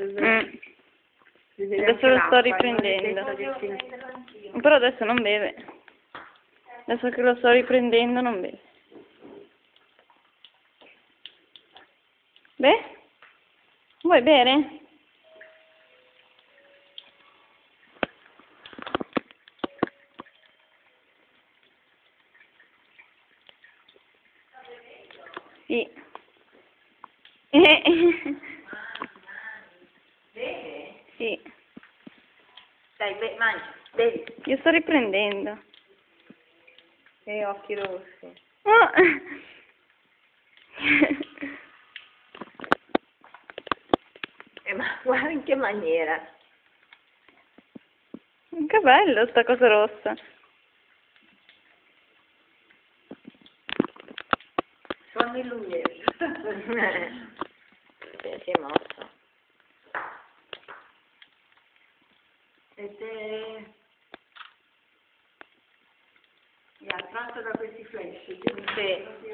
Mm. Si vede Adesso lo sto riprendendo. Però adesso non beve. Adesso che lo sto riprendendo non beve. Beh? Vuoi bere? Sì. Sì. Dai, be- mangia, bevi. Io sto riprendendo. E occhi rossi. Oh. Eh, ma guarda in che maniera. che bello sta cosa rossa. Sono illuminati. si si è mossa. Ed è... Ha attratto da questi flash. Sì.